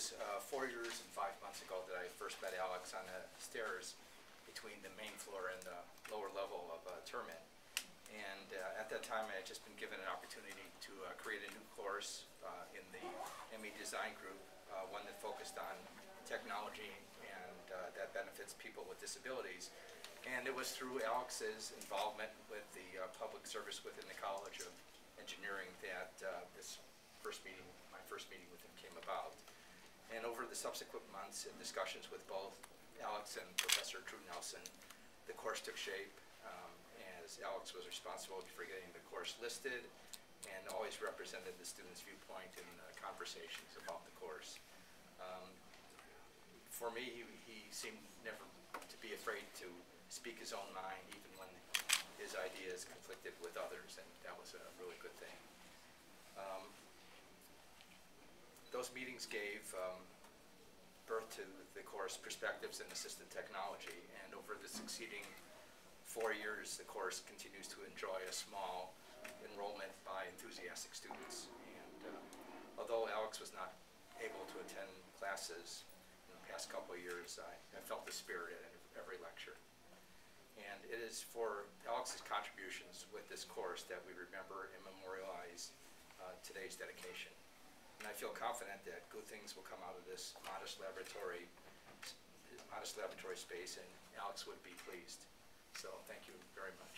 was uh, four years and five months ago that I first met Alex on the stairs between the main floor and the lower level of uh, Terman. And uh, at that time, I had just been given an opportunity to uh, create a new course uh, in the ME Design Group, uh, one that focused on technology and uh, that benefits people with disabilities. And it was through Alex's involvement with the public service within the College of Engineering that this first meeting, my first meeting with him came about. The subsequent months and discussions with both Alex and Professor Drew Nelson, the course took shape um, as Alex was responsible for getting the course listed and always represented the student's viewpoint in uh, conversations about the course. Um, for me, he, he seemed never to be afraid to speak his own mind, even when his ideas conflicted with others, and that was a really good thing. Um, those meetings gave um, the course Perspectives in Assistive Technology, and over the succeeding four years, the course continues to enjoy a small enrollment by enthusiastic students. And uh, although Alex was not able to attend classes in the past couple of years, I, I felt the spirit at every lecture. And it is for Alex's contributions with this course that we remember and memorialize uh, today's dedication. And I feel confident that good things will come out of this modest laboratory, modest laboratory space, and Alex would be pleased. So thank you very much.